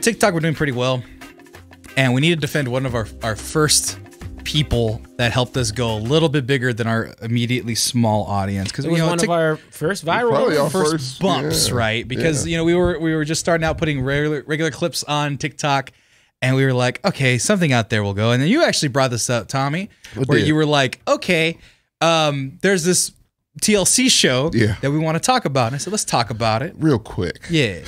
on TikTok we're doing pretty well, and we need to defend one of our our first people that helped us go a little bit bigger than our immediately small audience because It was you know, one Tik- of our first viral. Probably our first, first- bumps, yeah, right? Because yeah. you know we were we were just starting out putting regular regular clips on TikTok, and we were like, okay, something out there will go. And then you actually brought this up, Tommy, I where did. you were like, okay, um, there's this TLC show Yeah. that we want to talk about. And I said, let's talk about it. Real quick, Yeah.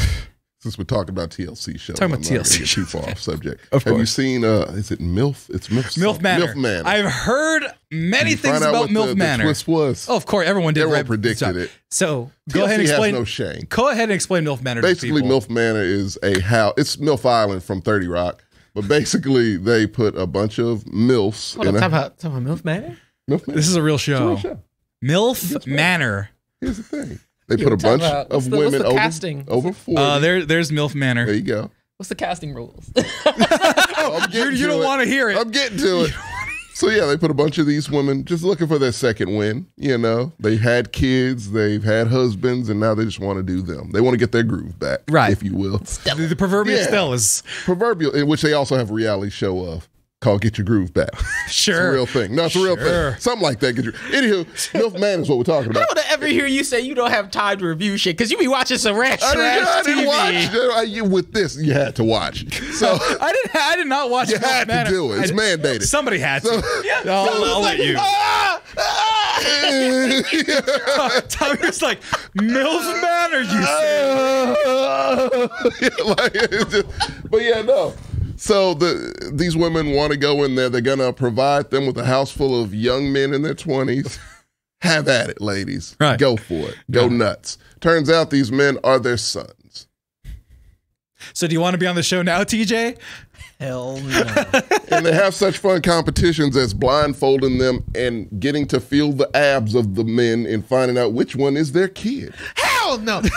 Since we're talking about TLC shows, Talking about I'm not TLC gonna get too far off subject. Of Have you seen? Uh, is it MILF? It's MILF. MILF Manor. MILF Manor. I've heard many things find out about what MILF the, Manor. The twist was. Oh, of course, everyone did. Everyone right? predicted it. So go TLC ahead and has explain. no shame. Go ahead and explain MILF Manor. to basically people. MILF Manor is a how It's MILF Island from Thirty Rock, but basically they put a bunch of MILFs Hold in up, a talk about, talk about MILF Manor? MILF Manor. This is a real It's a show. real show. MILF Manor. Here's the thing: they put a bunch about- what's of the- what's women the over casting? over forty. Uh, there, there's MILF Manor. there you go. What's the casting rules? I'm You, getting you to don't want to hear it. I'm getting to it. So yeah, they put a bunch of these women just looking for their second win. You know, they had kids, they've had husbands, and now they just want to do them. They want to get their groove back, Right. If you will. the, the proverbial Yeah. Stellas. Proverbial, in which they also have a reality show of called "Get Your Groove Back." It's Sure. a real thing. No, it's a real Sure. thing. Something like that. Get your, anywho, MILF Man is what we're talking about. I don't ever hear you say you don't have time to review shit because you be watching some ranch I didn't, I trash didn't watch. uh, You, with this, you had to watch. So I didn't. I did not watch. you MILF had to do it. It's I- mandated. Somebody had to. So- I'll, I'll let you. Ah! Ah! Was like, MILF Manor, you said. Yeah, like, just- but yeah, no. So the these women want to go in there. They're gonna provide them with a house full of young men in their twenties. Have at it, ladies. Right. Go for it. Go Yeah. nuts. Turns out these men are their sons. So do you want to be on the show now, TJ? Hell no. and they have such fun competitions as blindfolding them and getting to feel the abs of the men and finding out which one is their kid. Hell no.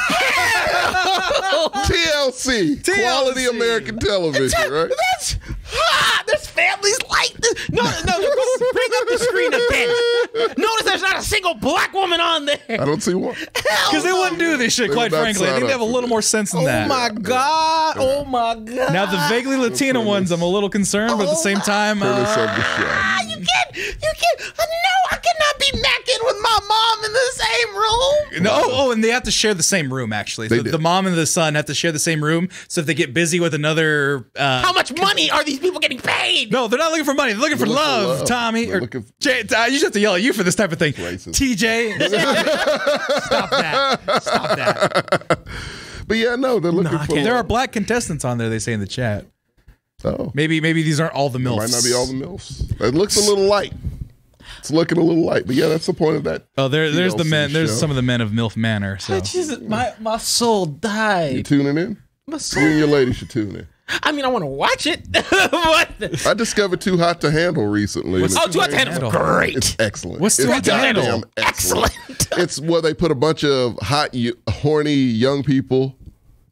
TLC, quality American television, right? That's ah, there's families like this. No, no, no. Bring up the screen again. Notice there's not a single black woman on there. I don't see one. Because they wouldn't do this shit, They quite frankly. I think they have a little more sense than Oh that. Oh my god! Oh my god! Now the vaguely Latina ones, I'm a little concerned, but at the Oh same time, uh, the. Ah, you can't, you can't. uh, No, I cannot be macking with my mom in the same room. no, oh, oh, and they have to share the same room. Actually, They the, do. the mom and the son have to share the same room. So if they get busy with another, uh, How much money are these people getting paid? no, they're not looking for money. They're looking for They're looking for love, love. Tommy. They're Or looking for- Jay, I usually have to yell at you for this type of thing. Racist. TJ, stop that! Stop that! But yeah, no, they're looking No, I for. There are black contestants on there. They say in the chat. Oh, Maybe, maybe these aren't all the milfs. might not be all the milfs. It looks a little light. It's looking a little light, but yeah, that's the point of that. Oh, there, there's the men. There's show. some of the men of MILF Manor. So Jesus, my my soul died. You died. tuning in? My You soul. and your lady should tune in. I mean, I want to watch it. what? I discovered Too Hot to Handle recently. What's Oh, it's, Too Hot to Handle Handle? great. it's excellent. What's Too It's Hot to Handle? Excellent. Excellent. it's where they put a bunch of hot, y- horny young people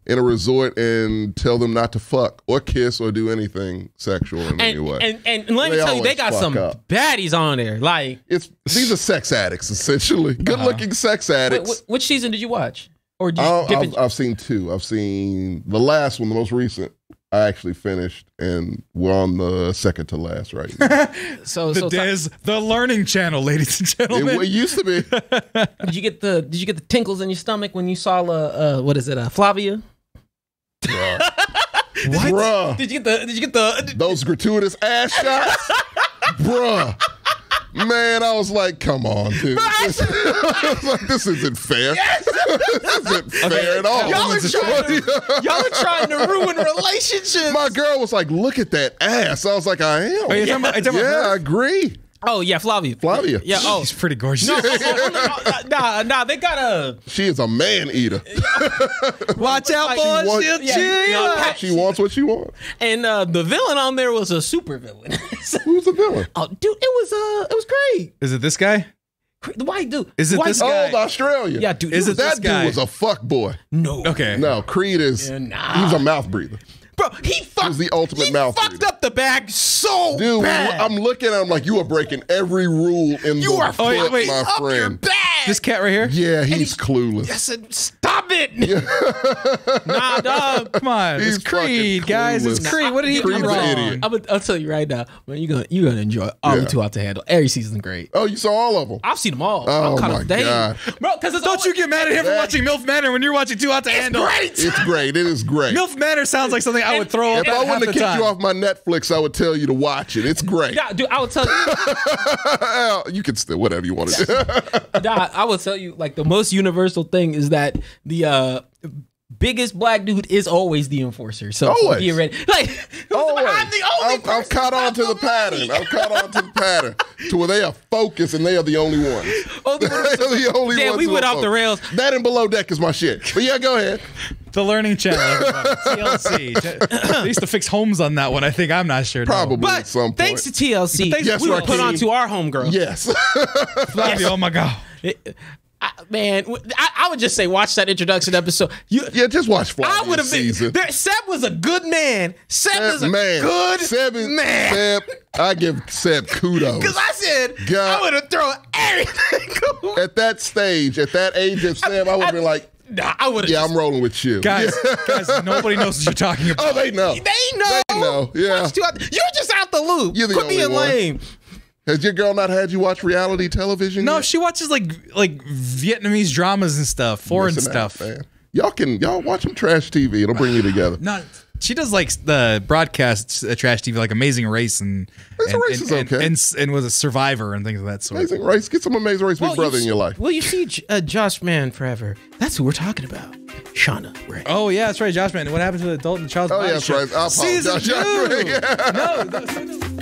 in a resort and tell them not to fuck or kiss or do anything sexual in any way. and and let me They tell you, they got some up. baddies on there. Like, it's these are sex addicts essentially, good-looking sex addicts. wh- wh- which season did you watch? Or did you I'll- dip I've, in- I've seen two. I've seen the last one, the most recent. I actually finished, and we're on the second to last right now. so the so Des, the Learning Channel, ladies and it, gentlemen. it used to be. did you get the did you get the tinkles in your stomach when you saw uh, uh what is it uh, Flavia? Bruh, Did you get the did you get the those gratuitous ass shots, bruh. Man, I was like, come on, dude. This, I was like, this isn't fair. this isn't fair at all. Y'all are trying to, y'all are trying to ruin relationships. My girl was like, look at that ass. I was like, I am. Are you talking about, are you talking about yeah, I agree. Oh yeah, Flavia. Flavia. Yeah. Oh. She's pretty gorgeous. No, oh, oh, oh, no, nah, nah, they got a She is a man eater. Watch out, Like, boys. want- She'll Yeah, cheer you no, up. Pat- She wants what she wants. and uh, the villain on there was a super villain. Who's the villain? oh, dude, it was uh, it was great. Is it this guy? The white dude. Is it white this guy? Oh, the Australia. Yeah, dude. Is it That this guy? dude was a fuck boy. no? Okay. No, Creed is. Yeah, nah. He's a mouth breather. Bro. He fucked. the ultimate he mouth fucked up the bag so Dude, bad. I'm looking at him like you are breaking every rule in you the are book, fucking my up your friend. Bag. This cat right here. Yeah, he's clueless. I said, stop it. nah, dog. Come on, He's it's Creed, guys. It's clueless. Creed. What did he do Creed's an wrong? idiot. I'm gonna, I'll tell you right now, man. You're gonna you're gonna enjoy all Yeah. the Too Hot to Handle. Every season's great. Oh, you saw all of them. I've seen them all. Oh, I'm caught my up. God. bro. Because it's Don't you get mad at him for watching MILF Manor when you're watching Too Hot to Handle. great. It's great. It is great. MILF Manor sounds like something I would throw up if I wouldn't have kicked you off my Netflix, I would tell you to watch it. It's great. Yeah, dude, I would tell you. you can still whatever you want to do. Nah, I will tell you, like the most universal thing is that the uh biggest black dude is always the enforcer. So Always. get ready. Like Always. I'm the only I'm, I'm caught on to the pattern. I'm caught on to the pattern to where they are focused and they are the only ones. Only they one- are the only Damn, ones. we went are off the rails. That and below deck is my shit. But yeah, go ahead. The Learning Channel. TLC. they used to fix homes on that one. I think I'm not sure. though. Probably at But some point. thanks to TLC, thanks Yes, we were put on to our homegirl. yes. Flavia, Oh my god. I, man, I, I would just say watch that introduction episode. You, yeah, just watch Fly I would have been. There, Seb was a good man. Seb Seb, is a man, good Seb is, man. Seb, I give Seb kudos. Because I said God. I would have thrown everything. At that stage, at that age of Seb, I would have been like, nah, I would have. yeah, I'm rolling with you. Guys, guys, nobody knows what you're talking oh, about. Oh, they know. They know. They know, yeah. Watch two out- You're just out the loop. You're the Quit only being one. lame. Has your girl not had you watch reality television? No, yet? she watches like like Vietnamese dramas and stuff, foreign Listen out, stuff. man. Y'all can y'all watch some trash TV. It'll bring you together. No, she does like the broadcast uh, trash TV, like Amazing Race and Amazing and, Race and, is and, okay. and, and was a Survivor and things of that sort. Amazing Race. Get some Amazing Race Big Brother in your life. Well, you see, J- uh, Josh Man Forever. That's who we're talking about. Shauna Ray. Oh yeah, that's right, Josh man. What happened to the adult and the child? Oh, yeah, that's Show? right. I apologize, Season Josh two. Ray. no, that's-